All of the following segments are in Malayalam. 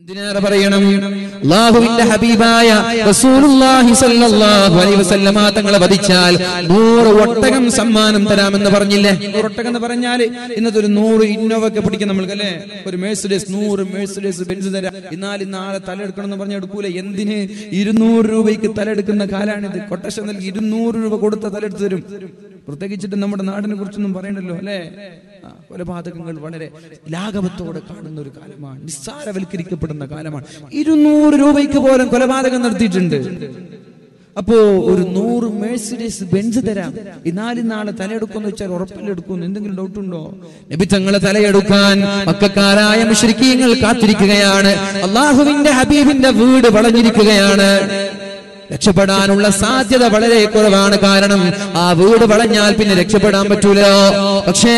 എന്തിനേറെ പറയണം? അള്ളാഹുവിന്റെ ഹബീബായ റസൂലുള്ളാഹി സ്വല്ലല്ലാഹു അലൈഹി വസല്ലമ തങ്ങളെ വധിച്ചാൽ നൂറ് ഒട്ടകം സമ്മാനം തരാമെന്ന് പറഞ്ഞില്ലേ? ഒട്ടകം എന്ന് പറഞ്ഞാൽ ഇന്നത്തെ ഒരു നൂറ് ഇന്നോവ ഒക്കെ പിടിക്കാൻ നമ്മൾക്ക് അല്ലേ ഒരു മേഴ്സിഡേസ് നൂറ് മേഴ്സിഡേസ് ബെൻസ് തരാം. എന്നാൽ നാളെ തലെടുക്കണം എന്ന് പറഞ്ഞാൽ എടുക്കൂല? എന്തിന്? ഇരുന്നൂറ് രൂപയ്ക്ക് തലെടുക്കുന്ന കാലാണിത് കൊട്ടേഷൻ നൽകി ഇരുന്നൂറ് രൂപ കൊടുത്ത തലെടുത്ത് തരും. പ്രത്യേകിച്ചിട്ട് നമ്മുടെ നാടിനെ കുറിച്ചൊന്നും പറയണ്ടല്ലോ അല്ലേ? കൊലപാതകങ്ങൾ വളരെ ലാഘവത്തോടെ കാണുന്ന ഒരു കാലമാണ് നിസ്സാരവൽക്കരിക്കപ്പെടുന്ന കാലമാണ്. ഇരുന്നൂറ് രൂപയ്ക്ക് പോലും കൊലപാതകം നടത്തിയിട്ടുണ്ട്. അപ്പോ ഒരു നൂറ് മേഴ്സിഡീസ് ബെഞ്ച് തരാം. ഇന്നാലും നാളെ തലയെടുക്കുമെന്ന് വെച്ചാൽ ഉറപ്പിലെടുക്കുന്നു എന്തെങ്കിലും ഡൗട്ട് ഉണ്ടോ? നബി തങ്ങളെ തലയെടുക്കാൻ മക്കാരായ മുശ്രിക്കീങ്ങൾ കാത്തിരിക്കുകയാണ്. അള്ളാഹുവിന്റെ ഹബീബിന്റെ വീട് വളഞ്ഞിരിക്കുകയാണ്. രക്ഷപ്പെടാനുള്ള സാധ്യത വളരെ കുറവാണ് കാരണം ആ വീട് വളഞ്ഞാൽ പിന്നെ രക്ഷപ്പെടാൻ പറ്റൂലോ പക്ഷേ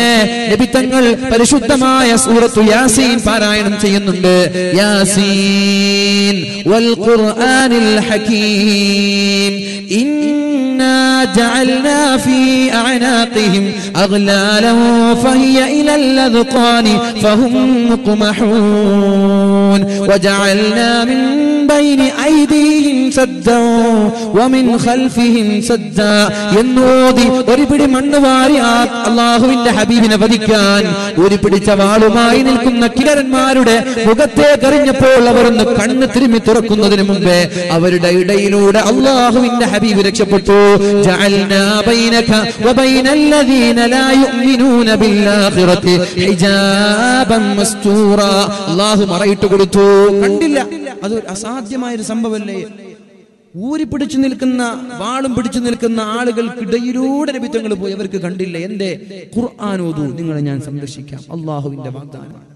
നബിത്തങ്ങൾ പരിശുദ്ധമായ സൂറത്തു യാസീൻ പാരായണം ചെയ്യുന്നുണ്ട് യാസീൻ വൽ ഖുർആനിൽ ഹകീം إنا جعلنا في أعناقهم أغلالا فهي إلى الأذقان فهم مقمحون وجعلنا من بين أيديهم എന്നോതി ഒരു പിടി മണ്ണ് വാരി അള്ളാഹുവിന്റെ ഹബീബിനെ വധിക്കാൻ. ഒരു പിടിച്ച വാളുമായി നിൽക്കുന്ന കിരന്മാരുടെ മുഖത്തെ കറിഞ്ഞപ്പോൾ അവരൊന്ന് കണ്ണ് തിരുമി തുറക്കുന്നതിന് മുമ്പേ അവരുടെ ഇടയിലൂടെ അള്ളാഹുവിന്റെ ഹബീബ് രക്ഷപ്പെട്ടു. അള്ളാഹു മറയിട്ട് കൊടുത്തു. കണ്ടില്ല. അത് അസാധ്യമായ ഒരു സംഭവമല്ലേ? ഊരി പിടിച്ചു നിൽക്കുന്ന വാളും പിടിച്ചു നിൽക്കുന്ന ആളുകൾക്കിടയിലൂടെ നബിത്തങ്ങൾ പോയി. അവർക്ക് കണ്ടില്ല? എന്റെ ഖുർആൻ ഓതു. നിങ്ങളെ ഞാൻ സംരക്ഷിക്കാം. അള്ളാഹുവിന്റെ വാഗ്ദാനം.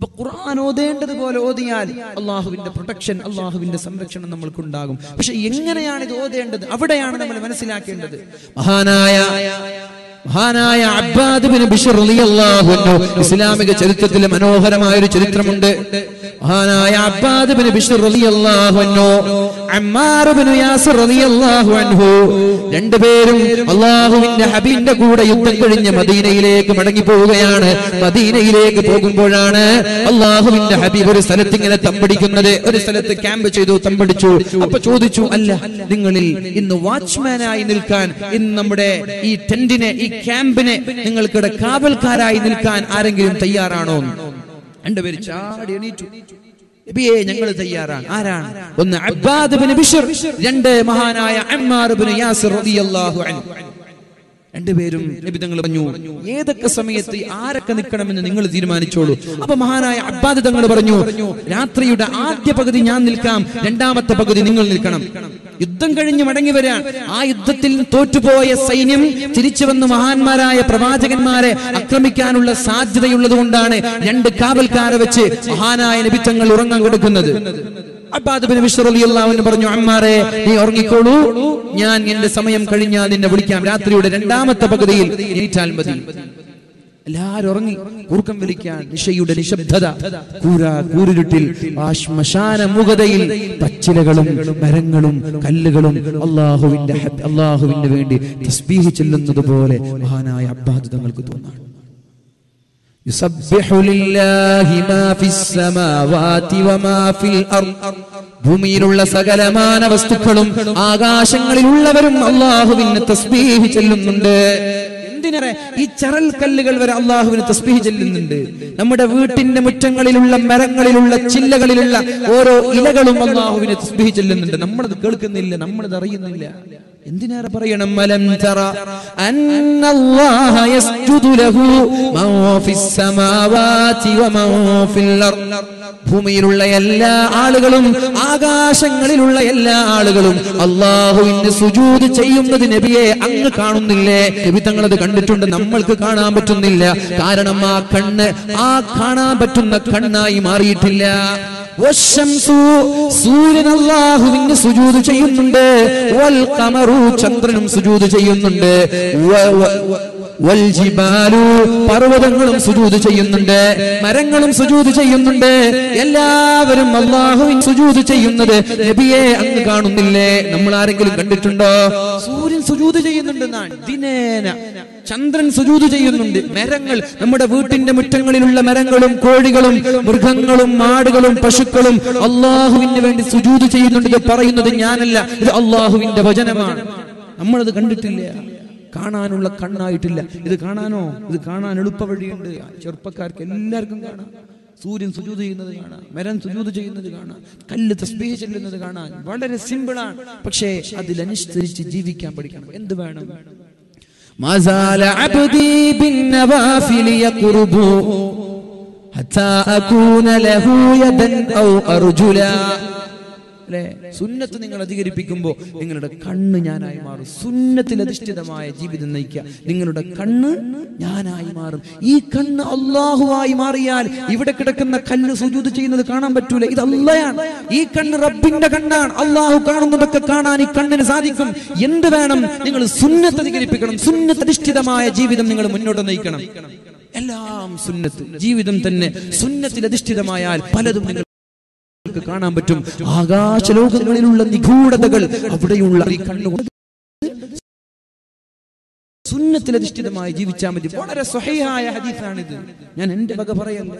അപ്പൊ ഖുർആൻ ഓതേണ്ടതുപോലെ ഓതിയാൽ അള്ളാഹുവിന്റെ പ്രൊട്ടക്ഷൻ അള്ളാഹുവിന്റെ സംരക്ഷണം നമ്മൾക്കുണ്ടാകും. പക്ഷെ എങ്ങനെയാണ് ഇത് ഓതേണ്ടത്? അവിടെയാണ് നമ്മൾ മനസ്സിലാക്കേണ്ടത്. മഹാനായ മഹാനായ അബ്ബാദ് ബിഷർ ഇസ്ലാമിക ചരിത്രത്തിൽ മനോഹരമായ ഒരു ചരിത്രമുണ്ട്. മഹാനായ അബ്ബാദ് ബിഷർ രണ്ടുപേരും അള്ളാഹുവിന്റെ ഹബീബിന്റെ കൂടെ യുദ്ധം കഴിഞ്ഞ് മദീനയിലേക്ക് മടങ്ങി പോവുകയാണ് മദീനയിലേക്ക് പോകുമ്പോഴാണ് അള്ളാഹുവിന്റെ ഹബീബ് ഒരു സ്ഥലത്ത് ഇങ്ങനെ തമ്പടിക്കുന്നത്. ഒരു സ്ഥലത്ത് ക്യാമ്പ് ചെയ്തു തമ്പടിച്ചു. അപ്പൊ ചോദിച്ചു അല്ല നിങ്ങളിൽ ഇന്ന് വാച്ച്മാനായി നിൽക്കാൻ ഇന്ന് നമ്മുടെ ഈ ടെന്റിനെ ഈ ക്യാമ്പിനെ നിങ്ങൾക്കിടെ കാവൽക്കാരായി നിൽക്കാൻ ആരെങ്കിലും തയ്യാറാണോ? രണ്ടുപേര് ചാടി എണീറ്റു. നബിയെ ഞങ്ങൾ തയ്യാറാണ്. ആരാണ്? ഒന്ന് അബ്ബാദ് ബിൻ ബിഷർ. രണ്ട് മഹാനായ അമ്മാർ ബിൻ യാസിർ റളിയല്ലാഹു അൻഹു. രണ്ടുപേരും നബി തങ്ങൾ പറഞ്ഞു ഏതൊക്കെ സമയത്ത് ആരൊക്കെ നിൽക്കണമെന്ന് നിങ്ങൾ തീരുമാനിച്ചോളൂ. അപ്പൊ മഹാനായ അബ്ബാദ് തങ്ങൾ പറഞ്ഞു രാത്രിയുടെ ആദ്യ പകുതി ഞാൻ നിൽക്കാം രണ്ടാമത്തെ പകുതി നിങ്ങൾ നിൽക്കണം. യുദ്ധം കഴിഞ്ഞ് മടങ്ങി വരാൻ ആ യുദ്ധത്തിൽ തോറ്റുപോയ സൈന്യം തിരിച്ചു വന്ന് മഹാന്മാരായ പ്രവാചകന്മാരെ ആക്രമിക്കാനുള്ള സാധ്യതയുള്ളത് കൊണ്ടാണ് രണ്ട് കാവൽക്കാരെ വെച്ച് മഹാനായ നബി തങ്ങൾ ഉറങ്ങാൻ കൊടുക്കുന്നത്. പറഞ്ഞു അമ്മാരെ നീ ഉറങ്ങിക്കോളൂ. ഞാൻ എന്റെ സമയം കഴിഞ്ഞാൽ നിന്നെ വിളിക്കാം. രാത്രിയുടെ രണ്ടാമത്തെ പകുതിയിൽ എണീറ്റാൽ മതി. എല്ലാരും ഉറങ്ങി. കൂർക്കം വിളിക്കാൻ നിശയുടെ നിശബ്ദത. കൂര കൂരിരുട്ടിൽ ആ ശ്മശാന മുഖതയിൽ പച്ചിലകളും മരങ്ങളും കല്ലുകളും അള്ളാഹുവിന്റെ അള്ളാഹുവിന്റെ അള്ളാഹുവിന് വേണ്ടി തസ്ബീഹ് ചെല്ലുന്നത് പോലെ മഹാനായ അബ്ബാദ് തങ്ങൾക്ക് തോന്നാണ് يسبح لله ما في السماوات وما في الأرض ഭൂമിയിലുള്ള സകലമാന വസ്തുക്കളും ആകാശങ്ങളിലുള്ളവരും അള്ളാഹുവിന് തസ്ബീഹ് ചെല്ലുന്നുണ്ട് എന്തിനേറെ ഈ ചരൽ കല്ലുകൾ വരെ അള്ളാഹുവിന് തസ്ബീഹ് ചെല്ലുന്നുണ്ട് നമ്മുടെ വീട്ടിന്റെ മുറ്റങ്ങളിലുള്ള മരങ്ങളിലുള്ള ചില്ലകളിലുള്ള ഓരോ ഇലകളും അള്ളാഹുവിന് തസ്ബീഹ് ചെല്ലുന്നുണ്ട് നമ്മളത് കേൾക്കുന്നില്ല നമ്മളത് അറിയുന്നില്ല എന്തിനേറെ പറയണം? മലം തറ. യസ്ജുദു ലഹു മൻ ഫിൽ ഭൂമിയിലുള്ള എല്ലാ ആളുകളും ആകാശങ്ങളിലുള്ള എല്ലാ ആളുകളും അള്ളാഹുവിന് സുജൂത് ചെയ്യുന്നത് നബിയെ അങ്ങ് കാണുന്നില്ലേ? നബി തങ്ങളത് കണ്ടിട്ടുണ്ട് നമ്മൾക്ക് കാണാൻ പറ്റുന്നില്ല. കാരണം ആ കണ്ണ് ആ കാണാൻ പറ്റുന്ന കണ്ണായി മാറിയിട്ടില്ല. സുജൂദ് ചെയ്യുന്നുണ്ട്. ചന്ദ്രനും സുജൂത് ചെയ്യുന്നുണ്ട്. പർവതങ്ങളും സുജൂത് ചെയ്യുന്നുണ്ട് മരങ്ങളും സുജൂത് ചെയ്യുന്നുണ്ട്. എല്ലാവരും അള്ളാഹുവിൻ സുജൂത് ചെയ്യുന്നത് നബിയെ അങ്ങ് കാണുന്നില്ലേ? നമ്മൾ ആരെങ്കിലും കണ്ടിട്ടുണ്ടോ? സൂര്യൻ സുജൂത് ചെയ്യുന്നുണ്ടെന്നാണ്. ദിനേന ചന്ദ്രൻ സുജൂത് ചെയ്യുന്നുണ്ട്. മരങ്ങൾ നമ്മുടെ വീട്ടിന്റെ മുറ്റങ്ങളിലുള്ള മരങ്ങളും കോഴികളും മൃഗങ്ങളും മാടുകളും പശുക്കളും അള്ളാഹുവിന് വേണ്ടി സുജൂത് ചെയ്യുന്നുണ്ട് പറയുന്നത് ഞാനല്ല. ഇത് അള്ളാഹുവിന്റെ വചനമാണ്. നമ്മളത് കണ്ടിട്ടില്ല. കാണാനുള്ള കണ്ണായിട്ടില്ല ഇത് കാണാനോ ഇത് കാണാൻ എളുപ്പ വഴിയുണ്ട് ചെറുപ്പക്കാർക്ക് എല്ലാവർക്കും കാണാം സൂര്യൻ സുജൂത് ചെയ്യുന്നത് കാണാം മരം സുജൂത് ചെയ്യുന്നത് കാണാം കല്ല് തസ്ബീഹ് ചെല്ലുന്നത് കാണാൻ വളരെ സിമ്പിളാണ് പക്ഷേ അതിലനുസരിച്ച് ജീവിക്കാൻ പഠിക്കണം എന്ത് വേണം ما زال عبدي بالنوافل يقرب حتى أكون له يدا أو أرجلا അല്ലെ സുന്നത്ത് നിങ്ങൾ അധികരിപ്പിക്കുമ്പോൾ നിങ്ങളുടെ കണ്ണ് ഞാനായി മാറും. സുന്നത്തിൽ അധിഷ്ഠിതമായ ജീവിതം നയിക്കുക. നിങ്ങളുടെ കണ്ണ് ഞാനായി മാറും. ഈ കണ്ണ് അള്ളാഹുവായി മാറിയാൽ ഇവിടെ കിടക്കുന്ന കല്ല് സുജൂത് ചെയ്യുന്നത് കാണാൻ പറ്റൂല. ഇത് അള്ളയാണ്. ഈ കണ്ണ് റബ്ബിന്റെ കണ്ണാണ്. അള്ളാഹു കാണുന്നതൊക്കെ കാണാൻ ഈ കണ്ണിന് സാധിക്കും. എന്ത് വേണം? നിങ്ങൾ സുന്നത്ത് അധികരിപ്പിക്കണം. സുന്നത്ത് അധിഷ്ഠിതമായ ജീവിതം നിങ്ങൾ മുന്നോട്ട് നയിക്കണം. എല്ലാം സുന്നത്ത്. ജീവിതം തന്നെ സുന്നത്തിൽ അധിഷ്ഠിതമായാൽ പലതും നിങ്ങൾക്ക് കാണാൻ പറ്റും. ആകാശലോകങ്ങളിലുള്ള നിഗൂഢതകൾ അവിടെയുള്ള ഈ കണ്ണുകൊണ്ട് സുന്നത്തിൽ അധിഷ്ഠിതമായി ജീവിച്ചാൽ മതി. വളരെ സ്വഹയായ ഇത് ഞാൻ എന്റെ വക പറയല്ല.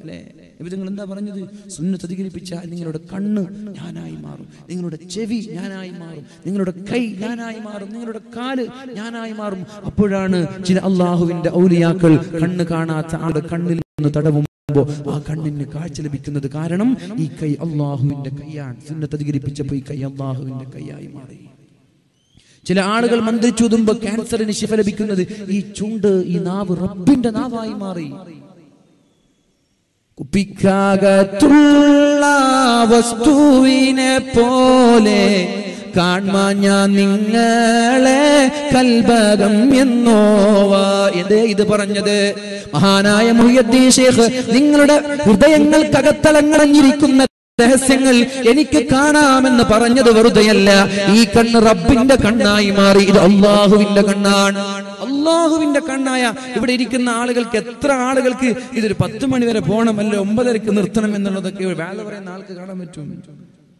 അല്ലേ? ഇവർ നിങ്ങൾ എന്താ പറഞ്ഞത്? സുന്നത്ത് അധികരിപ്പിച്ചാൽ നിങ്ങളുടെ കണ്ണ് ഞാനായി മാറും. നിങ്ങളുടെ ചെവി ഞാനായി മാറും. നിങ്ങളുടെ കൈ ഞാനായി മാറും. നിങ്ങളുടെ കാൽ ഞാനായി മാറും. അപ്പോഴാണ് ചില അള്ളാഹുവിന്റെ ഔലിയാക്കൾ കണ്ണ് കാണാത്ത ആളുടെ കണ്ണിൽ നിന്ന് തടവും ോ ആ കണ്ണിന് കാഴ്ച ലഭിക്കുന്നത് കാരണം ഈ കൈ അള്ളാഹുവിന്റെ കൈയാണ്. സുന്നത്ത് അധികരിപ്പിച്ചപ്പോ ഈ കൈ അള്ളാഹുവിന്റെ കൈയായി മാറി. ചില ആളുകൾ മന്ത്രിച്ചുതുമ്പോ ക്യാൻസറിന് ശിഫ ലഭിക്കുന്നത് ഈ ചുണ്ട് ഈ നാവ് റബ്ബിന്റെ നാവായി മാറി. കുപ്പിക്കാകത്തുള്ള വസ്തുവിനെ പോലെ കാൺമാൻ ഞാൻ നിങ്ങളെ കൽബകം എന്നോവാ. എന്തേ ഇത് പറഞ്ഞത്? മഹാനായ മുഹിയദ്ദീൻ ഷേഖ് നിങ്ങളുടെ ഹൃദയങ്ങൾ ഹൃദയങ്ങൾക്കകത്തളങ്ങളഞ്ഞിരിക്കുന്ന രഹസ്യങ്ങൾ എനിക്ക് കാണാമെന്ന് പറഞ്ഞത് വെറുതെയല്ല. ഈ കണ്ണ് റബ്ബിന്റെ കണ്ണായി മാറി. ഇത് അള്ളാഹുവിന്റെ കണ്ണാണ്. അള്ളാഹുവിന്റെ കണ്ണായ ഇവിടെ ഇരിക്കുന്ന ആളുകൾക്ക് എത്ര ആളുകൾക്ക് ഇതൊരു പത്ത് മണി വരെ പോകണം അല്ലെ ഒമ്പതരക്ക് നിർത്തണം എന്നുള്ളതൊക്കെ വേല പറയുന്ന ആൾക്ക് കാണാൻ പറ്റും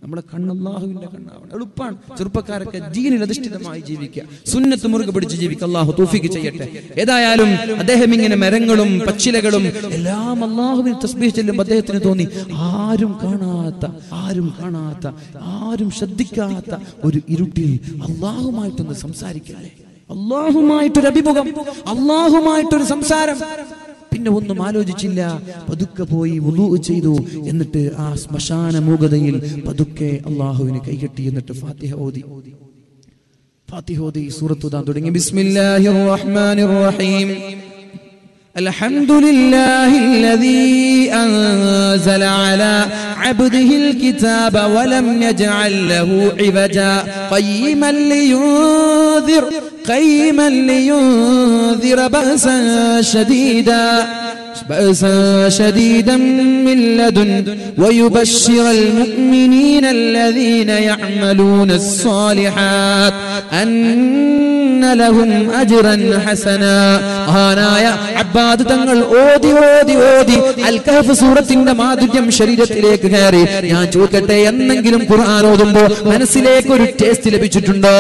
നമ്മുടെ കണ്ണ് അള്ളാഹുവിന്റെ കണ്ണാവണം. എളുപ്പമാണ് ചെറുപ്പക്കാരൊക്കെ ജീനിൽ അധിഷ്ഠിതമായി ജീവിക്കുക. സുന്നത്ത് മുറുകെ പിടിച്ച് ജീവിക്കുക. അള്ളാഹു തൂഫിക്ക് ചെയ്യട്ടെ. ഏതായാലും അദ്ദേഹം ഇങ്ങനെ മരങ്ങളും പച്ചിലകളും എല്ലാം അള്ളാഹുവിൽ തസ്ബീഹ് ചെല്ലുമ്പോൾ അദ്ദേഹത്തിന് തോന്നി ആരും കാണാത്ത ആരും കാണാത്ത ആരും ശ്രദ്ധിക്കാത്ത ഒരു ഇരുട്ടിൽ അള്ളാഹുമായിട്ടൊന്ന് സംസാരിക്കാതെ അള്ളാഹുമായിട്ടൊരു അഭിമുഖം. അള്ളാഹുമായിട്ടൊരു സംസാരം. പിന്നെ ഒന്നും ആലോചിച്ചില്ല പതുക്കെ പോയി വുളൂ ചെയ്തു എന്നിട്ട് ആ ശ്മശാന മൂകതയിൽ പതുക്കെ അള്ളാഹുവിന് കൈകെട്ടി എന്നിട്ട് ഫാത്തിഹ ഓതി ഫാത്തിഹ ഓതി സൂറത്ത് താൻ തുടങ്ങി ബിസ്മില്ലാഹിർ റഹ്മാനിർ റഹീം الحمد لله الذي أنزل على عبده الكتاب ولم يجعل له عوجا. قيما لينذر قيما لينذر بأسا شديدا. بأسا شديدا من لدن ويبشر المؤمنين الذين يعملون الصالحات أن മഹാനായ അബ്ബാദ് തങ്ങൾ ഓതി ഓതി ഓതി അൽ സൂറത്തിന്റെ മാധുര്യം ശരീരത്തിലേക്ക് കയറി. ഞാൻ ചോദിക്കട്ടെ എന്നെങ്കിലും ഖുർആൻ ഓതുമ്പോ മനസ്സിലേക്ക് ഒരു ടേസ്റ്റ് ലഭിച്ചിട്ടുണ്ടോ?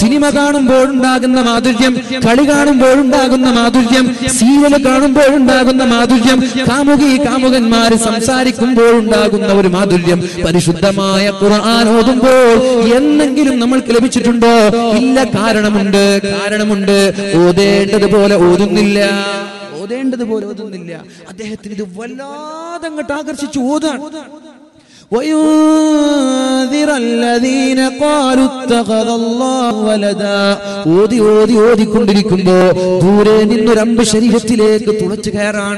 സിനിമ കാണുമ്പോഴുണ്ടാകുന്ന മാധുര്യം കളി കാണുമ്പോഴുണ്ടാകുന്ന മാധുര്യം സീരിയൽ കാണുമ്പോഴുണ്ടാകുന്ന മാധുര്യം കാമുകി കാമുകന്മാർ സംസാരിക്കുമ്പോഴുണ്ടാകുന്ന ഒരു മാധുര്യം പരിശുദ്ധമായ ഖുർആൻ ഓതുമ്പോൾ എന്നെങ്കിലും നമ്മൾക്ക് ലഭിച്ചിട്ടുണ്ടോ? ഇല്ല കാരണമുണ്ട്. കാരണമുണ്ട്. ഓതേണ്ടതുപോലെ ഓതുന്നില്ല. ഓതേണ്ടതുപോലെ ഓതുന്നില്ല. അദ്ദേഹത്തിന് ഇത് വല്ലാതെ അങ്ങോട്ട് ആകർഷിച്ചു ഓതാണ് وينذر الذين قالوا اتخذ الله ولدا ഓതി ഓതി ഓതിക്കൊണ്ടിരിക്കുമ്പോ ദൂരെ നിന്നൊരു അമ്പ് ശരീരത്തിലേക്ക് തുളച്ചു കയറാൻ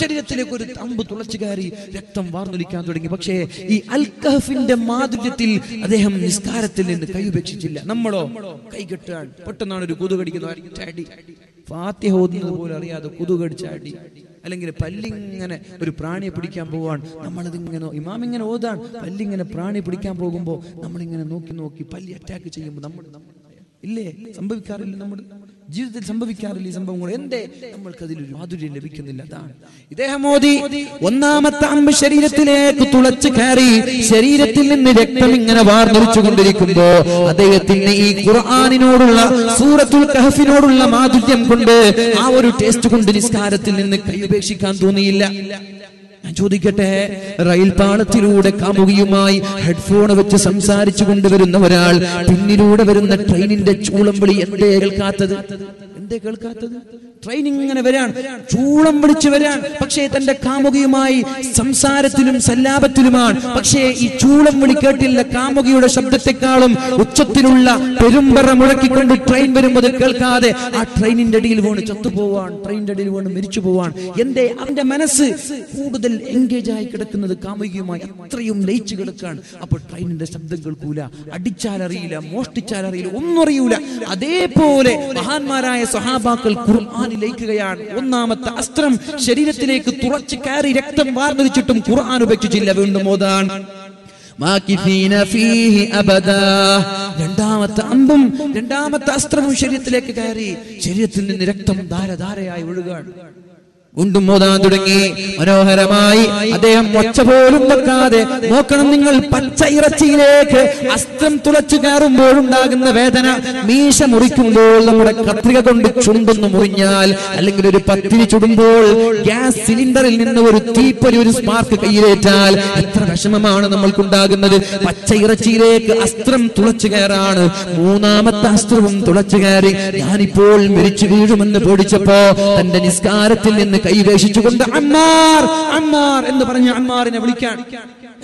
ശരീരത്തിലേക്ക് ഒരു അമ്പ് തുളച്ചു കയറി രക്തം വാർന്നൊലിക്കാൻ തുടങ്ങി പക്ഷേ ഈ അൽക്കഹഫിന്റെ മാധുര്യത്തിൽ അദ്ദേഹം നിസ്കാരത്തിൽ നിന്ന് കൈയുപേക്ഷിച്ചില്ല നമ്മളോ കൈകെട്ടാൻ പെട്ടെന്നാണ് ഒരു കൊതുകടിക്കുന്ന ഒറ്റ അടി ഫാത്തിഹ ഓതുന്നത് പോലും അറിയാതെ കൊതുകടിച്ച അടി അല്ലെങ്കിൽ പല്ലിങ്ങനെ ഒരു പ്രാണിയെ പിടിക്കാൻ പോവാൻ നമ്മളതിങ്ങനെ ഇമാം ഇങ്ങനെ ഓതാൻ പല്ലിങ്ങനെ പ്രാണി പിടിക്കാൻ പോകുമ്പോൾ നമ്മളിങ്ങനെ നോക്കി നോക്കി പല്ലി അറ്റാക്ക് ചെയ്യുമ്പോൾ നമ്മൾ ഇല്ലേ? സംഭവിക്കാറില്ല നമ്മൾ ജീവിതത്തിൽ സംഭവിക്കാറില്ല ഈ സംഭവങ്ങൾ എന്തേ? നമ്മൾക്ക് അതിലൊരു മാധുര്യം ലഭിക്കുന്നില്ല. അതാണ്. ഇദ്ദേഹം മോദി ഒന്നാമത്തെ അമ്പ് ശരീരത്തിലേക്ക് തുളച്ച് കയറി ശരീരത്തിൽ നിന്ന് രക്തം ഇങ്ങനെ വാർന്നൊലിച്ചു കൊണ്ടിരിക്കുമ്പോ അദ്ദേഹത്തിന് ഈ ഖുർആാനിനോടുള്ള സൂറത്തുൽ കഹഫിനോടുള്ള മാധുര്യം കൊണ്ട് ആ ഒരു ടേസ്റ്റ് കൊണ്ട് നിസ്കാരത്തിൽ നിന്ന് കൈ ഉപേക്ഷിക്കാൻ തോന്നിയില്ല. ഞാൻ ചോദിക്കട്ടെ? റെയിൽ പാളത്തിലൂടെ കാമുകിയുമായി ഹെഡ്ഫോൺ വെച്ച് സംസാരിച്ചു കൊണ്ടുവരുന്ന ഒരാൾ പിന്നിലൂടെ വരുന്ന ട്രെയിനിന്റെ ചൂളം വിളി എന്തേ കേൾക്കാത്തത്? എന്തേ കേൾക്കാത്തത്? ട്രെയിൻ ഇങ്ങനെ വരാൻ ചൂളം വിളിച്ചു വരാൻ. പക്ഷേ തന്റെ കാമുകിയുമായി സംസാരത്തിലും സല്ലാപത്തിലുമാണ്. പക്ഷേ ഈ ചൂളം വിളി കേട്ടില്ല കാമുകിയുടെ ശബ്ദത്തെക്കാളും ഉച്ചത്തിലുള്ള പെരുമ്പറ മുഴക്കിക്കൊണ്ട് ട്രെയിൻ വരുമ്പോൾ കേൾക്കാതെ ആ ട്രെയിനിന്റെ അടിയിൽ വീണ് ചത്തുപോവാൻ ട്രെയിനിന്റെ അടിയിൽ വീണ് മരിച്ചു പോവാൻ. എന്തേ? അവന്റെ മനസ്സ് കൂടുതൽ എൻഗേജ് ആയി കിടക്കുന്നത് കാമുകിയുമായി അത്രയും ലയിച്ചു കിടക്കാൻ അപ്പോൾ ട്രെയിനിന്റെ ശബ്ദം കേൾക്കൂല അടിച്ചാലറിയില്ല മോഷ്ടിച്ചാലറിയില്ല ഒന്നും അറിയൂല. അതേപോലെ മഹാന്മാരായ സഹാബാക്കൾ ഖുർആാനിൽ ലയിക്കുകയാണ് ഒന്നാമത്തെ അസ്ത്രം ശരീരത്തിലേക്ക് തുറച്ച് കയറി രക്തം വാർന്നിരിച്ചിട്ടും ഖുർആൻ ഉപേക്ഷിച്ചില്ല വീണ്ടും ഓതാൻ. രണ്ടാമത്തെ അമ്പും രണ്ടാമത്തെ അസ്ത്രവും ശരീരത്തിലേക്ക് കയറി ശരീരത്തിൽ നിന്ന് രക്തം ധാരധാരയായി ഒഴുകാണ് വീണ്ടും മോതാൻ തുടങ്ങി. മനോഹരമായി അദ്ദേഹം ഒച്ച പോലും വെക്കാതെ നോക്കണം നിങ്ങൾ പച്ച ഇറച്ചിയിലേക്ക്. അസ്ത്രം തുളച്ചു കയറുമ്പോഴുണ്ടാകുന്ന വേദന മീശ മുറിക്കുമ്പോൾ നമ്മുടെ കത്രിക കൊണ്ട് ചുണ്ടെന്ന് മുറിഞ്ഞാൽ അല്ലെങ്കിൽ ഒരു പത്തിരി ചുടുമ്പോൾ ഗ്യാസ് സിലിണ്ടറിൽ നിന്ന് ഒരു തീപ്പൊരി ഒരു സ്പാർക്ക് കയ്യിലേറ്റാൽ എത്ര വിഷമമാണ് നമ്മൾക്കുണ്ടാകുന്നത്. പച്ച ഇറച്ചിയിലേക്ക് അസ്ത്രം തുളച്ചു കയറാണ്. മൂന്നാമത്തെ അസ്ത്രവും തുളച്ചു കയറി. ഞാനിപ്പോൾ മരിച്ചു വീഴുമെന്ന് പേടിച്ചപ്പോ തന്റെ നിസ്കാരത്തിൽ നിന്ന് കൈവേശിച്ചുകൊണ്ട് അമ്മാർ അമ്മാർ എന്ന് പറഞ്ഞ അമ്മാറിനെ വിളിക്കാൻ.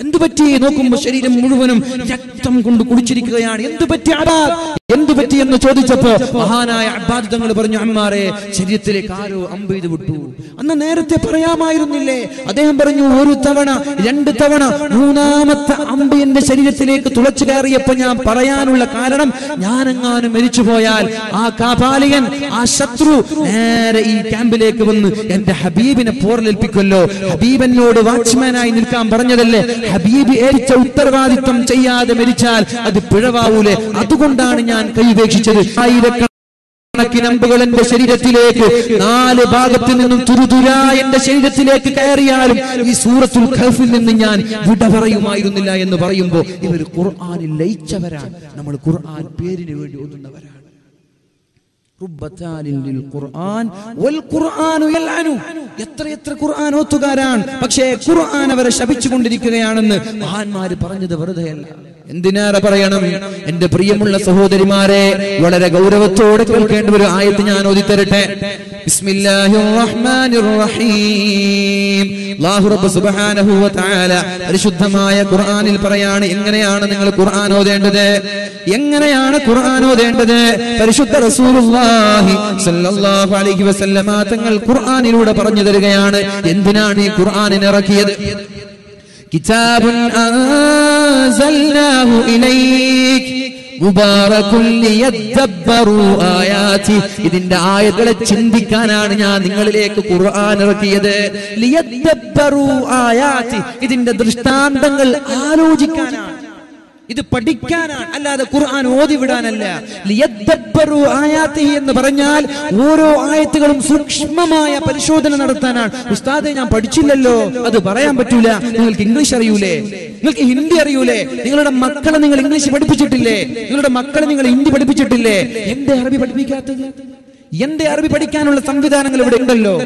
എന്തുപറ്റി? നോക്കുമ്പോ ശരീരം മുഴുവനും രക്തം കൊണ്ട് കുടിച്ചിരിക്കുകയാണ്. എന്തുപറ്റി അബാദ് എന്തു പറ്റി എന്ന് ചോദിച്ചപ്പോ മഹാനായ അബ്ബാദ് തങ്ങൾ പറഞ്ഞു അമ്മാരെ ശരീരത്തിലേക്ക് ആരോ അമ്പ് ചെയ്ത് വിട്ടു. അന്ന് നേരത്തെ പറയാമായിരുന്നില്ലേ? അദ്ദേഹം പറഞ്ഞു ഒരു തവണ രണ്ട് തവണ മൂന്നാമത്തെ അമ്പ് എന്റെ ശരീരത്തിലേക്ക് തുളച്ചു കയറിയപ്പോ ഞാൻ പറയാനുള്ള കാരണം ഞാനെങ്ങാനും മരിച്ചു പോയാൽ ആ കാപാലികൻ ആ ശത്രു നേരെ ഈ ക്യാമ്പിലേക്ക് വന്ന് എന്റെ ഹബീബിനെ പോറലേൽപ്പിക്കുമല്ലോ. ഹബീബനോട് വാച്ച്മാനായി നിൽക്കാൻ പറഞ്ഞതല്ലേ? ഹബീബ് ഏൽച്ച ഉത്തരവാദിത്വം ചെയ്യാതെ മരിച്ചാൽ അത് പിഴവാവൂലേ? അതുകൊണ്ടാണ് ഞാൻ കൈവേക്ഷിച്ചത് ആയിരക്കണക്കിന് അമ്പുകൾ എന്റെ ശരീരത്തിലേക്ക് നാല് ഭാഗത്ത് നിന്നും തുരുതുരാ എന്റെ ശരീരത്തിലേക്ക് കയറിയാലും ഈ സൂറത്തുൽ ഖൽഫിൽ നിന്ന് ഞാൻ വിട പറയുമായിരുന്നില്ല എന്ന് പറയുമ്പോൾ ഇവർ ഖുർആാനിൽ ലയിച്ചവരാണ്. നമ്മൾ ഖുർആൻ പേരിന് വേണ്ടി ഓതുന്നവരാണ്. എത്ര എത്ര ഖുർആൻ ഓത്തുകാരാണ്. പക്ഷേ ഖുർആൻ അവരെ ശപിച്ചുകൊണ്ടിരിക്കുകയാണെന്ന് മഹാന്മാര് പറഞ്ഞത് വെറുതെയല്ല. എന്തിനേറെ പറയണം? എന്റെ പ്രിയമുള്ള സഹോദരിമാരെ വളരെ ഗൗരവത്തോടെ കേൾക്കേണ്ട ഒരു ആയത്ത് ഞാൻ ഓതിത്തരട്ടെ. പരിശുദ്ധമായ ഖുർആനിൽ പറയാണ് എങ്ങനെയാണ് നിങ്ങൾ ഖുർആൻ ഓതേണ്ടത്? എങ്ങനെയാണ് ഖുർആൻ ഓതേണ്ടത്? പരിശുദ്ധ തങ്ങൾ ഖുർആനിലൂടെ പറഞ്ഞു തരികയാണ്. എന്തിനാണ് ഈ ഖുർആാനിറക്കിയത് കിതാബുൻ അൻസൽനാഹു ഇലൈക് ഇതിന്റെ ആയത്തുകളെ ചിന്തിക്കാനാണ് ഞാൻ നിങ്ങളിലേക്ക് ഖുർആൻ ഇറക്കിയത്. ഇതിന്റെ ദൃഷ്ടാന്തങ്ങൾ ആലോചിക്കാനാണ്. ഇത് പഠിക്കാനാണ്. അല്ലാതെ ഖുർആൻ ഓതി വിടാനല്ല എന്ന് പറഞ്ഞാൽ ഓരോ ആയത്തുകളും സൂക്ഷ്മമായ പരിശോധന നടത്താനാണ്. ഉസ്താദെ ഞാൻ പഠിച്ചില്ലല്ലോ. അത് പറയാൻ പറ്റൂല. നിങ്ങൾക്ക് ഇംഗ്ലീഷ് അറിയൂലേ? നിങ്ങൾക്ക് ഹിന്ദി അറിയൂലേ? നിങ്ങളുടെ മക്കളെ നിങ്ങൾ ഇംഗ്ലീഷ് പഠിപ്പിച്ചിട്ടില്ലേ? നിങ്ങളുടെ മക്കളെ നിങ്ങൾ ഹിന്ദി പഠിപ്പിച്ചിട്ടില്ലേ? എന്റെ അറബി പഠിപ്പിക്കാത്തത്? എന്റെ അറബി പഠിക്കാനുള്ള സംവിധാനങ്ങൾ ഇവിടെ ഉണ്ടല്ലോ?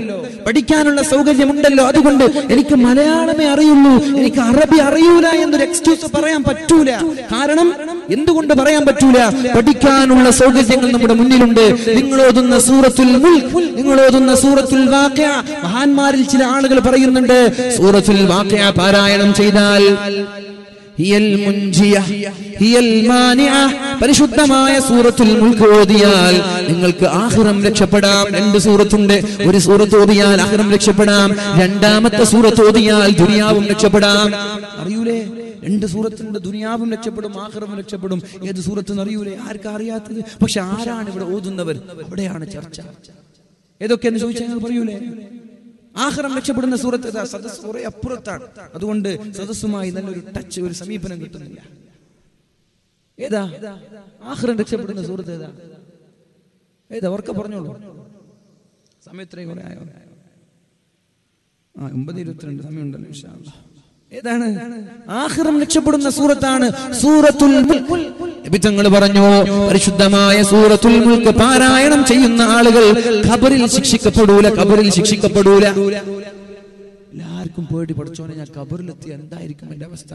പഠിക്കാനുള്ള സൗകര്യമുണ്ടല്ലോ. അതുകൊണ്ട് എനിക്ക് മലയാളമേ അറിയുള്ളൂ. എനിക്ക് അറബി അറിയൂല എന്നൊരു എക്സ്ക്യൂസ് പറയാൻ പറ്റൂല. കാരണം എന്തുകൊണ്ട് പറയാൻ പറ്റൂല? പഠിക്കാനുള്ള സൗകര്യങ്ങൾ നമ്മുടെ മുന്നിലുണ്ട്. നിങ്ങൾ ഓതുന്ന സൂറത്തുൽ നിങ്ങൾ ഓതുന്ന സൂറത്തുൽ വാക്യ. മഹാന്മാരിൽ ചില ആളുകൾ പറയുന്നുണ്ട് സൂറത്തുൽ വാക്യ പാരായണം ചെയ്താൽ പരിശുദ്ധമായ സൂറത്തുൽ മുൽക്ക് ഓതിയാൽ നിങ്ങൾക്ക് ആഖിറം രക്ഷപ്പെടാം. രണ്ട് സൂറത്തുണ്ട്. ഒരു സൂറത്ത് ഓതിയാൽ ആഖിറം രക്ഷപ്പെടാം. രണ്ടാമത്തെ സൂറത്ത് ഓതിയാൽ ദുനിയാവും രക്ഷപ്പെടാം. അറിയൂലേ? രണ്ട് സൂറത്തുണ്ട്. ദുനിയാവും രക്ഷപ്പെടും ആഖിറവും രക്ഷപ്പെടും. ഏത് സൂറത്ത് അറിയൂലേ? ആർക്കും അറിയാത്തത്? പക്ഷെ ആരാണ് ഇവിടെ ഓതുന്നവർ? അവിടെയാണ് ചർച്ച. ഏതൊക്കെയെന്ന് ചോദിച്ചാൽ പറയൂലേ? ആഹ്റം രക്ഷപ്പെടുന്ന സൂറത്ത് സദസ് കുറെ അപ്പുറത്താണ്. അതുകൊണ്ട് സദസ്സുമായി നല്ലൊരു ടച്ച് ഒരു സമീപനം കിട്ടുന്നില്ല. ഏതാ? ആഹ്റം രക്ഷപ്പെടുന്ന സൂറത്ത് ഏതാ? ഏതാ ഉറക്കെ പറഞ്ഞോളൂ. സമയത്രേ കുറെ ആയോ? ആ ഒമ്പത് ഇരുപത്തിരണ്ട് സമയമുണ്ടല്ലോ. ഏതാണ്? ആഹ്റം രക്ഷപ്പെടുന്ന സൂറത്താണ് സൂറത്തുൽ നബിതങ്ങൾ പറഞ്ഞു പരിശുദ്ധമായ സൂറത്തുൽ മുൽക്ക് പാരായണം ചെയ്യുന്ന ആളുകൾ ഖബറിൽ ശിക്ഷിക്കപ്പെടൂല ഖബറിൽ ശിക്ഷിക്കപ്പെടൂല. എല്ലാവർക്കും പേടി പഠിച്ചോനെ ഞാൻ ഖബറിലെത്തി എന്തായിരിക്കും എന്റെ അവസ്ഥ?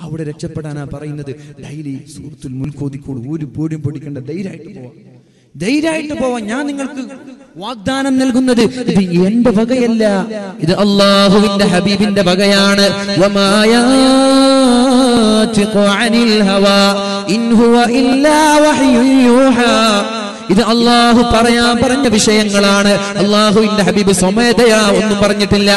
അവിടെ രക്ഷപ്പെടാനാ പറയുന്നത്. ഡെയിലി സൂറത്തുൽ മുൽക്ക് ഓതിക്കോളൂ. ഒരു പേടിയും പേടിക്കേണ്ട. ധൈര്യമായിട്ട് പോവാം. ധൈര്യമായിട്ട് പോവാൻ ഞാൻ നിങ്ങൾക്ക് വാഗ്ദാനം നൽകുന്നത് ഇത് എന്റെ വകയല്ല. ഇത് അള്ളാഹുവിന്റെ ഹബീബിന്റെ വകയാണ്. ഇത് അള്ളാഹു പറയാൻ പറഞ്ഞ വിഷയങ്ങളാണ്. അള്ളാഹുവിന്റെ ഹബീബ് സ്വമേധയാ ഒന്നും പറഞ്ഞിട്ടില്ല.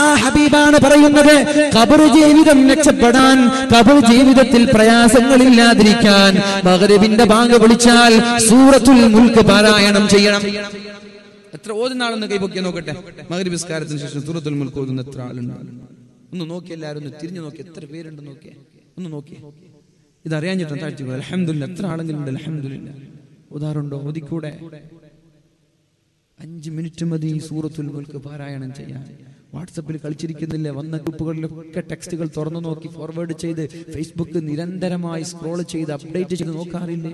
ആ ഹബീബാണ് പറയുന്നത് കബർ ജീവിതം രക്ഷപ്പെടാൻ കബർ ജീവിതത്തിൽ പ്രയാസങ്ങളില്ലാതിരിക്കാൻ. മകരവിന്റെ ബാങ്ക് വിളിച്ചാൽ സൂറത്തുൽ മുൽക്ക് പാരായണം ചെയ്യണം. എത്ര ഓതുന്ന ആളെന്ന് കൈപൊക്കി നോക്കട്ടെ? മകരവിസ്കാരത്തിന് ശേഷം സൂറത്തുൽ മുൽക്ക് ഓതുന്ന എത്ര ആളുണ്ട്? ഒന്ന് നോക്കി എല്ലാവരും ഒന്ന് തിരിഞ്ഞു നോക്കി. എത്ര പേരുണ്ട് നോക്കിയേ? ഒന്ന് നോക്കി ഇത് അറിയാഞ്ഞിട്ട് താഴ്ച അലഹമില്ല എത്ര ആളെങ്കിലും അലഹമില്ല ഉദാഹരണമുണ്ടോ? ഒതിക്കൂടെ അഞ്ച് മിനിറ്റ് മതി സൂറത്തുൽ മുൽക്ക് പാരായണം ചെയ്യാൻ. വാട്സപ്പിൽ കളിച്ചിരിക്കുന്നില്ല? വന്ന ഗ്രൂപ്പുകളിലൊക്കെ ടെക്സ്റ്റുകൾ തുറന്നു നോക്കി ഫോർവേഡ് ചെയ്ത് ഫേസ്ബുക്ക് നിരന്തരമായി സ്ക്രോൾ ചെയ്ത് അപ്ഡേറ്റ് ചെയ്ത് നോക്കാറില്ലേ?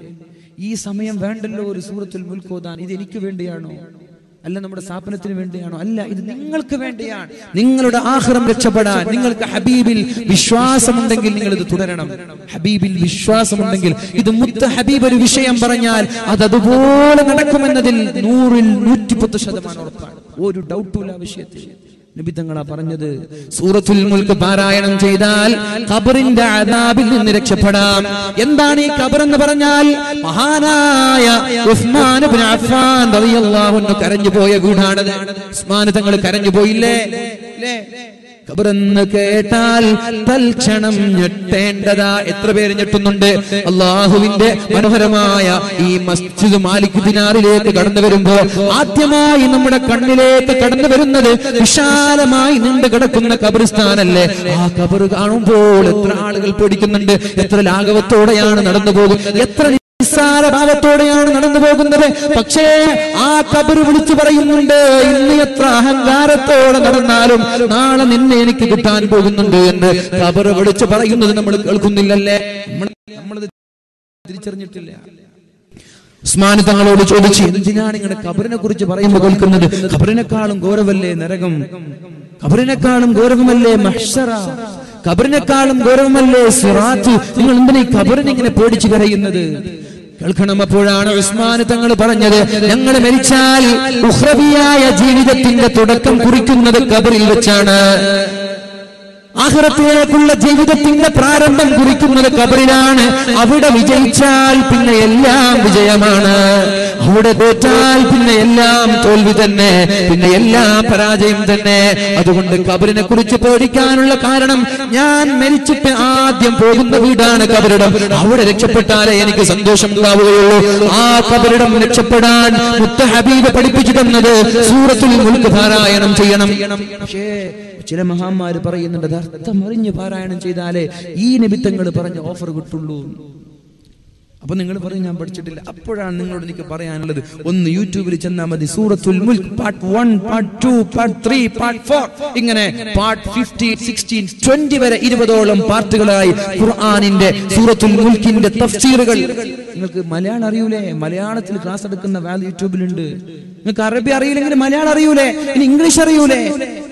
ഈ സമയം വേണ്ടല്ലോ ഒരു സൂറത്തുൽ മുൽക്ക് ഓതാൻ. ഇത് എനിക്ക് വേണ്ടിയാണോ? അല്ല നമ്മുടെ സ്ഥാപനത്തിന് വേണ്ടിയാണോ? അല്ല ഇത് നിങ്ങൾക്ക് വേണ്ടിയാണ്. നിങ്ങളുടെ ആഹ്റം രക്ഷപ്പെടാൻ നിങ്ങൾക്ക് ഹബീബിൽ വിശ്വാസമുണ്ടെങ്കിൽ നിങ്ങൾ ഇത് തുടരണം. ഹബീബിൽ വിശ്വാസമുണ്ടെങ്കിൽ ഇത് മുത്ത ഹബീബ് ഒരു വിഷയം പറഞ്ഞാൽ അത് അതുപോലെ നടക്കുമെന്നതിൽ നൂറിൽ നൂറ്റിപ്പത്ത് ശതമാനം ഉറപ്പാണ്. ഒരു ഡൗട്ടും ഇല്ല വിഷയത്തിൽ നബി തങ്ങളാ പറഞ്ഞത്. സൂറത്തുൽ മുൽക്ക് പാരായണം ചെയ്താൽ ഖബറിന്റെ അദാബിൽ നിന്ന് രക്ഷപ്പെടാം. എന്താണ് ഈ ഖബർ എന്ന് പറഞ്ഞാൽ? മഹാനായ ഉസ്മാൻ ഇബ്നു അഫ്ഫാൻ റളിയല്ലാഹു അൻഹു കരഞ്ഞു പോയ വീടാണത് ഉസ്മാൻ തങ്ങൾ കരഞ്ഞു പോയില്ലേ ല്ലേ? ഖബറെന്ന് കേട്ടാൽ തൽക്ഷണം ഞെട്ടേണ്ടതാ. എത്ര പേര് ഞെട്ടുന്നുണ്ട്? അള്ളാഹുവിന്റെ മനോഹരമായ ഈ മസ്ജിദ് മാലിക് ദിനാറിലേക്ക് കടന്നു വരുമ്പോ ആദ്യമായി നമ്മുടെ കണ്ണിലേക്ക് കടന്നു വരുന്നത് വിശാലമായി നീണ്ടു കിടക്കുന്ന കബറിസ്ഥാനല്ലേ? ആ കബർ കാണുമ്പോൾ എത്ര ആളുകൾ പേടിക്കുന്നുണ്ട്. എത്ര ലാഘവത്തോടെയാണ് നടന്നു പോകും എത്ര നിസ്സാര ഭാവത്തോടെയാണ് നടന്നു പോകുന്നത്. പക്ഷേ ആ കബർ വിളിച്ചു പറയുന്നുണ്ട് ഇന്ന് എത്ര അഹങ്കാരത്തോടെ നടന്നാലും നാളെ നിന്നെ എനിക്ക് കിട്ടാൻ പോകുന്നുണ്ട് എന്ന് കബർ വിളിച്ചു പറയുന്നത് നമ്മൾ കേൾക്കുന്നില്ലല്ലേ? നമ്മൾ തിരിച്ചറിഞ്ഞിട്ടില്ല. ഉസ്മാൻ തങ്ങളോട് ചോദിച്ചു എന്തിനാണ് ഇങ്ങനെ കബറിനെ കുറിച്ച് പറയുമ്പോൾ കേൾക്കുന്നത്? കബറിനെക്കാളും ഗൗരവല്ലേ നരകം? കബറിനെക്കാളും ഗൗരവമല്ലേ മഹ്ഷറ? കബറിനെക്കാളും ഗൗരവമല്ലേ സിറാത്ത്? നിങ്ങൾ എന്തിനാ ഈ കബറിനെ ഇങ്ങനെ പേടിച്ചു കരയുന്നത്? കേൾക്കണം അപ്പോഴാണ് ഉസ്മാൻ തങ്ങൾ പറഞ്ഞത്. ഞങ്ങൾ മരിച്ചാൽ ഉഹ്രബിയായ ജീവിതത്തിന്റെ തുടക്കം കുറിക്കുന്നത് കബറിൽ വെച്ചാണ്. ആഹ്റത്തിലേക്കുള്ള ജീവിതത്തിന്റെ പ്രാരംഭം കുറിക്കുന്നത് കബറിലാണ് അവിടെ വിജയിച്ചാൽ പിന്നെ എല്ലാം വിജയമാണ്. അവിടെ തോറ്റാൽ പിന്നെ എല്ലാം തോൽവി തന്നെ. പിന്നെ എല്ലാ പരാജയം തന്നെ. അതുകൊണ്ട് കബറിനെ കുറിച്ച് പേടിക്കാനുള്ള കാരണം ഞാൻ മരിച്ചിട്ട് ആദ്യം പോകുന്ന വീടാണ് കബറിടം അവിടെ രക്ഷപ്പെട്ടാലേ എനിക്ക് സന്തോഷം ഉണ്ടാവുകയുള്ളൂ. ആ കബറിടം രക്ഷപ്പെടാൻ മുത്ത ഹബീബ് പഠിപ്പിച്ചു തന്നത് സൂറത്തുൽ മുൽക്ക് പാരായണം ചെയ്യണം. ചില മഹാന്മാര് പറയുന്നുണ്ട് അർത്ഥം അറിഞ്ഞ് പാരായണം ചെയ്താലേ ഈ നിമിത്തങ്ങൾ പറഞ്ഞ ഓഫർ കിട്ടുള്ളൂ. അപ്പൊ നിങ്ങൾ പറയും ഞാൻ പഠിച്ചിട്ടില്ല. അപ്പോഴാണ് നിങ്ങളോട് എനിക്ക് പറയാനുള്ളത് ഒന്ന് യൂട്യൂബിൽ ചെന്നാൽ മതി. സൂറത്തുൽ മുൽക്ക് part one part two part three part four ഇങ്ങനെ പാർട്ട് ഫിഫ്റ്റീൻ സിക്സ്റ്റീൻ ട്വന്റി വരെ ഇരുപതോളം പാർട്ടുകളായി ഖുർആാനിന്റെ സൂറത്തുൽ മുൽക്കിന്റെ തഫ്സീറുകൾ. നിങ്ങൾക്ക് മലയാളം അറിയൂലേ? മലയാളത്തിൽ ക്ലാസ് എടുക്കുന്ന വാൽ യൂട്യൂബിലുണ്ട്. നിങ്ങൾക്ക് അറബി അറിയില്ലെങ്കിൽ മലയാളം അറിയൂലേ? ഇനി ഇംഗ്ലീഷ് അറിയൂലേ?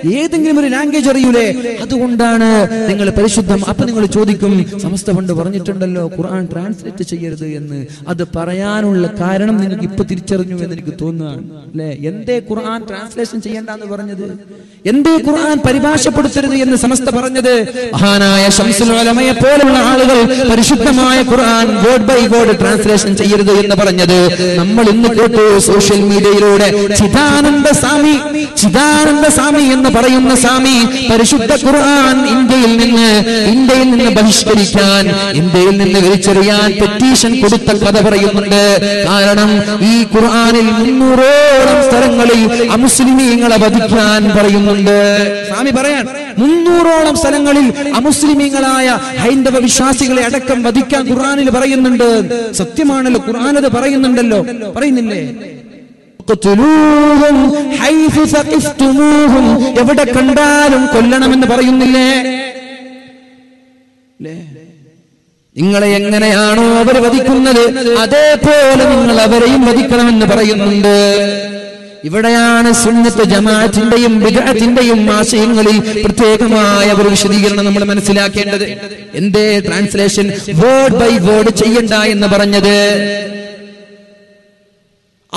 ഏതെങ്കിലും ഒരു ലാംഗ്വേജ് അറിയൂലേ? അതുകൊണ്ടാണ് നിങ്ങൾ പരിശുദ്ധം. അപ്പൊ നിങ്ങൾ ചോദിക്കും സമസ്ത പണ്ട് പറഞ്ഞിട്ടുണ്ടല്ലോ ഖുർആൻ ട്രാൻസ്ലേറ്റ് ചെയ്യരുത് എന്ന്. അത് പറയാനുള്ള കാരണം നിങ്ങൾക്ക് ഇപ്പൊ തിരിച്ചറിഞ്ഞു എന്ന് എനിക്ക് തോന്നുകയാണ്. അല്ലെ? എന്തേ ഖുർആൻ ട്രാൻസ്ലേഷൻ ചെയ്യണ്ടെന്ന് പറഞ്ഞത്? എന്തേ ഖുർആൻ പരിഭാഷപ്പെടുത്തരുത് എന്ന് സമസ്ത പറഞ്ഞത്? മഹാനായ ശംസുലോലമയെ പോലുള്ള ആളുകൾ പരിശുദ്ധമായ Quran word by word translation ചെയ്യരുത് എന്ന് പറഞ്ഞത്. നമ്മൾ ഇന്ന് കേട്ടു സോഷ്യൽ മീഡിയയിലൂടെ ചിദാനന്ദ സ്വാമി ചിദാനന്ദ സ്വാമി എന്ന് പറയുന്ന സ്വാമി പരിശുദ്ധ ഖുർആൻ ഇന്ത്യയിൽ നിന്ന് ഇന്ത്യയിൽ നിന്ന് ബഹിഷ്കരിക്കാൻ ഇന്ത്യയിൽ നിന്ന് വിളിച്ചെറിയാൻ പെറ്റീഷൻ കൊടുത്ത കഥ പറയുന്നുണ്ട്. കാരണം ഈ ഖുർആനിൽ മുന്നൂറോളം സ്ഥലങ്ങളിൽ അമുസ്ലിമീങ്ങളെ വധിക്കാൻ പറയുന്നുണ്ട്. സ്വാമി പറയാൻ മുന്നൂറോളം സ്ഥലങ്ങളിൽ അമുസ്ലിമീങ്ങളായ ഹൈന്ദവ വിശ്വാസികളെ അടക്കം വധിക്കാൻ ഖുർആനിൽ പറയുന്നുണ്ട്. സത്യമാണല്ലോ ഖുർആൻ അത് പറയുന്നുണ്ടല്ലോ. പറയുന്നില്ലേ. എവിടെ കണ്ടാലും കൊല്ലണമെന്ന് പറയുന്നില്ലേ? ല്ലേ? നിങ്ങളെ എങ്ങനെയാണോ അവർ വധിക്കുന്നത് അതേപോലെ നിങ്ങൾ അവരെയും വധിക്കണമെന്ന് പറയുന്നുണ്ട്. ഇവിടെയാണ് സുന്നത്ത് ജമാഅത്തിന്റെയും ബിദഅത്തിന്റെയും ആശയങ്ങളിൽ പ്രത്യേകമായ ഒരു വിശദീകരണം നമ്മൾ മനസ്സിലാക്കേണ്ടത്. എന്തേ ട്രാൻസ്ലേഷൻ വേർഡ് ബൈ വേർഡ് ചെയ്യണ്ട എന്ന് പറഞ്ഞത്.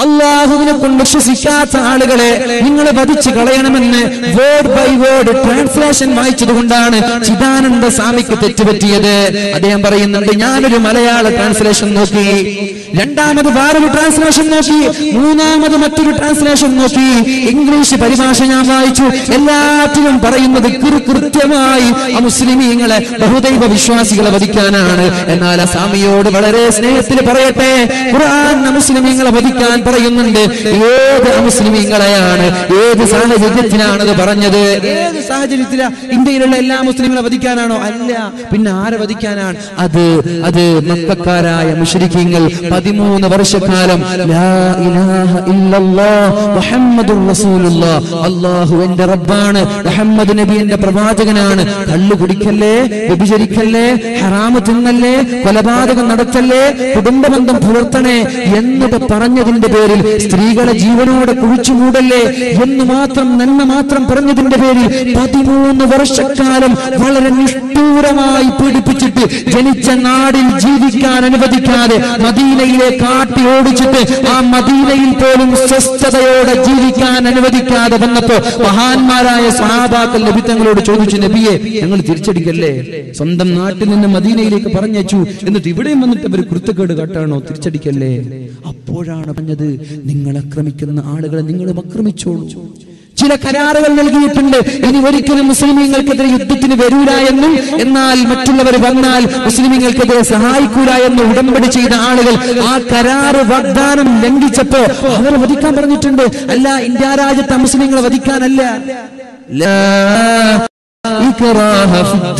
അള്ളാഹുവിനെ കൊണ്ട് വിശ്വസിക്കാത്ത ആളുകളെ നിങ്ങൾ വധിച്ചു കളയണമെന്ന് വേർഡ് ബൈ വേർഡ് ട്രാൻസ്ലേഷൻ വായിച്ചത് കൊണ്ടാണ് ചിദാനന്ദ സ്വാമിക്ക് തെറ്റുപറ്റിയത്. അദ്ദേഹം പറയുന്നുണ്ട് ഞാനൊരു മലയാള ട്രാൻസ്ലേഷൻ നോക്കി. രണ്ടാമത് വേറൊരു ട്രാൻസ്ലേഷൻ നോക്കി. മൂന്നാമത് മറ്റൊരു ട്രാൻസ്ലേഷൻ നോക്കി. ഇംഗ്ലീഷ് പരിഭാഷ ഞാൻ വായിച്ചു. എല്ലാത്തിലും പറയുന്നത് കൃത്യമായി ആ മുസ്ലിമീങ്ങളെ ബഹുദൈവ വിശ്വാസികളെ വധിക്കാനാണ്. എന്നാൽ ആ സ്വാമിയോട് വളരെ സ്നേഹത്തിൽ പറയട്ടെ. ഖുർആൻ മുസ്ലിമീങ്ങളെ വധിക്കാൻ പറയുന്നുണ്ട്. ഏത് മുസ്ലിമീങ്ങളെയാണ്? ഏത് സാഹചര്യത്തിലാണ് അത് പറഞ്ഞത്? ഏത് സാഹചര്യത്തിലാ ഇന്ത്യയിലുള്ള എല്ലാ മുസ്ലിങ്ങളെ വധിക്കാനാണോ? അല്ല. പിന്നെ ആരെ വധിക്കാനാണ്? അത് അത് മക്കാരായ മുഷരിക്കീങ്ങൾ പതിമൂന്ന് വർഷക്കാലം അല്ലാഹു എന്റെ റബ്ബാണ് മുഹമ്മദ് നബി എന്റെ പ്രവാചകനാണ്. കള്ളു കുടിക്കല്ലേ വ്യഭിചരിക്കല്ലേ ഹറാമ് തിന്നല്ലേ കൊലപാതകം നടത്തല്ലേ കുടുംബബന്ധം പുലർത്തണേ എന്നത് പറഞ്ഞതിന്റെ പേരിൽ സ്ത്രീകളെ ജീവനോടെ കുഴിച്ചു മൂടല്ലേ എന്ന് മാത്രം നന്മ മാത്രം പറഞ്ഞതിന്റെ പേരിൽ പതിമൂന്ന് വർഷക്കാലം വളരെ നിഷ്ഠൂരമായി പീഡിപ്പിച്ചിട്ട് ജനിച്ച നാടിൽ ജീവിക്കാൻ അനുവദിക്കാതെ മദീനയിലെ കാട്ടി ഓടിച്ചിട്ട് ആ മദീനയിൽ പോലും സ്വസ്ഥതയോടെ ജീവിക്കാൻ അനുവദിക്കാതെ വന്നപ്പോ മഹാന്മാരായ സഹാബാക്കൾ ലഭിത്തങ്ങളോട് ചോദിച്ചു നബിയെ ഞങ്ങൾ തിരിച്ചടിക്കല്ലേ? സ്വന്തം നാട്ടിൽ നിന്ന് മദീനയിലേക്ക് പറഞ്ഞയച്ചു. എന്നിട്ട് ഇവിടെയും വന്നിട്ട് അവർ കുരുത്തക്കേട് കാട്ടാണോ? തിരിച്ചടിക്കല്ലേ? അപ്പോഴാണ് പറഞ്ഞത് നിങ്ങൾ ആക്രമിക്കുന്ന ആളുകളെ നിങ്ങളും ആക്രമിച്ചോളൂ. ചില കരാറുകൾ നൽകിയിട്ടുണ്ട്. ഇനി ഒരിക്കലും മുസ്ലിമീങ്ങൾക്കെതിരെ യുദ്ധത്തിന് വരൂല എന്നും എന്നാൽ മറ്റുള്ളവർ വന്നാൽ മുസ്ലിമീങ്ങൾക്കെതിരെ സഹായിക്കൂല എന്ന് ഉടമ്പടി ചെയ്ത ആളുകൾ ആ കരാറ് വാഗ്ദാനം ലംഘിച്ചപ്പോ അവർ വധിക്കാൻ പറഞ്ഞിട്ടുണ്ട്. അല്ല ഇന്ത്യ രാജ്യത്തെ മുസ്ലിങ്ങളെ വധിക്കാനല്ല.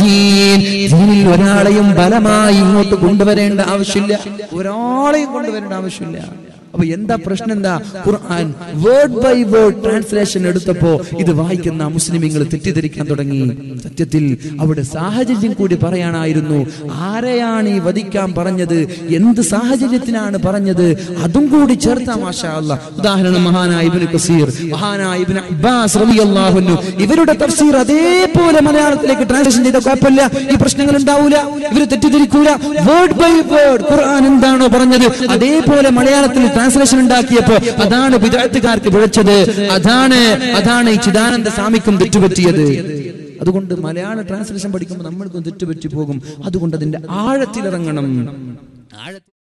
ദീനിൽ ഒരാളെയും ബലമായി ഇങ്ങോട്ട് കൊണ്ടുവരേണ്ട ആവശ്യമില്ല. ഒരാളെയും കൊണ്ടുവരേണ്ട ആവശ്യമില്ല. അപ്പൊ എന്താ പ്രശ്നം എന്താ Quran word by word translation എടുത്തപ്പോ ഇത് വായിക്കുന്ന മുസ്ലിമീങ്ങൾ തെറ്റിദ്ധരിക്കാൻ തുടങ്ങി. സത്യത്തിൽ അവിടെ സാഹചര്യം കൂടി പറയാനായിരുന്നു. ആരെയാണ് ഈ വധിക്കാൻ പറഞ്ഞത്? എന്ത് സാഹചര്യത്തിനാണ് പറഞ്ഞത്? അതും കൂടി ചേർത്ത മാഷാ ഉദാഹരണം മഹാനായ ഇബ്നു കസീർ മഹാനായ ഇബ്നു അബ്ബാസ് ഇവരുടെ തഫ്സീർ അതേപോലെ മലയാളത്തിലേക്ക് ട്രാൻസ്ലേഷൻ ചെയ്ത കുഴപ്പമില്ല. ഈ പ്രശ്നങ്ങൾ ഉണ്ടാവൂല. ഇവർ തെറ്റിദ്ധരിക്കൂല. വേർഡ് ബൈ വേർഡ് ഖുർആൻ എന്താണോ പറഞ്ഞത്? അതേപോലെ മലയാളത്തിൽ ട്രാൻസ്ലേഷൻ ഉണ്ടാക്കിയപ്പോ അതാണ് വിദഗ്ധക്കാർക്ക് പിഴച്ചത് അതാണ് അതാണ് ഈ ചിദാനന്ദ സ്വാമിക്കും തെറ്റുപറ്റിയത്. അതുകൊണ്ട് മലയാള ട്രാൻസ്ലേഷൻ പഠിക്കുമ്പോൾ നമ്മൾക്കും തെറ്റുപറ്റി പോകും. അതുകൊണ്ട് അതിന്റെ ആഴത്തിലിറങ്ങണം. ആഴത്തിൽ